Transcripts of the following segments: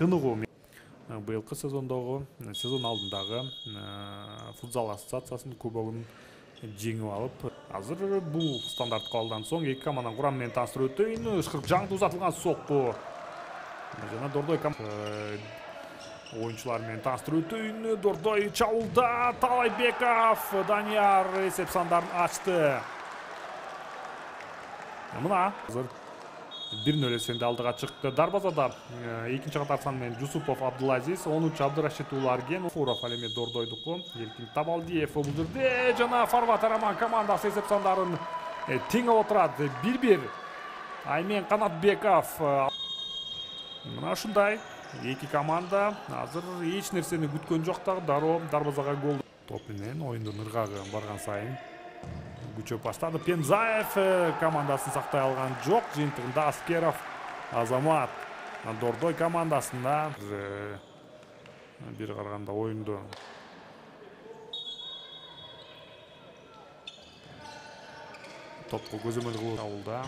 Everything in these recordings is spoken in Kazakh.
тыныгуу быйылкы сезондогу сезон алдындагы футзал ассоциациясынын кубогун жеңип алып азыр бул стандарт кабылдан соң эки команданын курамы менен тааныштырып өтөйүн ышкырык жаңды узатылган сокку. Жана дордой оюнчулары менен тааныштырып өтөйүн дордой чабууда таалайбеков данияр эсеп сандарын ачты. Мына азыр бир нөл эсебинде алдыга чыкты дарбазада экинчи катар менен жусупов абдулазиз онунчу абдырашид уулу арген фуров ал эми дордойдуку эркин табалдиев бул жерде жана форвард роман командасы эсеп сандарын теңеп отурат бир бир аймен канатбеков мына ушундай эки команда. Азыр эч нерсени күткөн жок дагы дароо дарбазага гол. Топ менен оюндун ыргагы барган сайын күчөп баштады пензаев командасын сактай алган жок жыйынтыгында аскеров азамат дордой командасында. Бир караганда оюнду топко көзөмөл кылуу абулда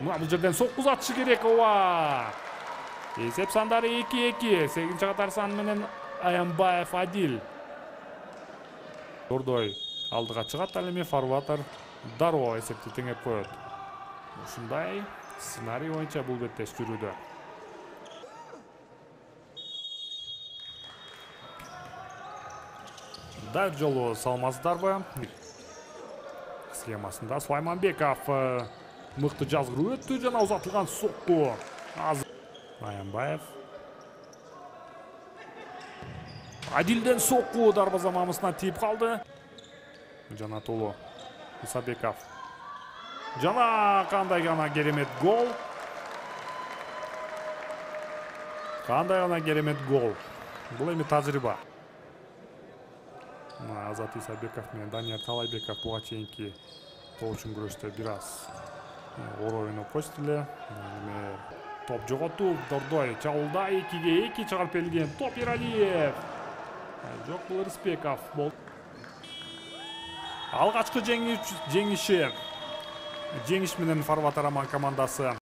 мына бул жерден узатышы керек ооба эсеп сандары эки эки сегизинчи катар саны менен аянбаев адил. Дордой алдыга чыгат ал эми фарватер дароо эсепти теңеп коет ушундай сценарий боюнча бул беттеш жүрүүдө дал жолу саламатсыздарбы схемасында сулайманбеков мыкты жазгыруу өттү жана узатылган сокку аянбаев. Адилден сокку дарбаза мамысына тийип калды жанатулу исабеков. Жана кандай гана керемет гол. Кандай гана керемет гол. Бул эми тажрыйба азат исабеков менен данияр таалайбеков буга чейинки топ үчүн күрөштө бир аз оор ойноп койчу эле эми топ жоготуп дордой чабууда экиге эки чыгарып берилген топ эралиев жок бул рысбеков болду алгачкы жеңиши жеңиш менен фарват араман командасы.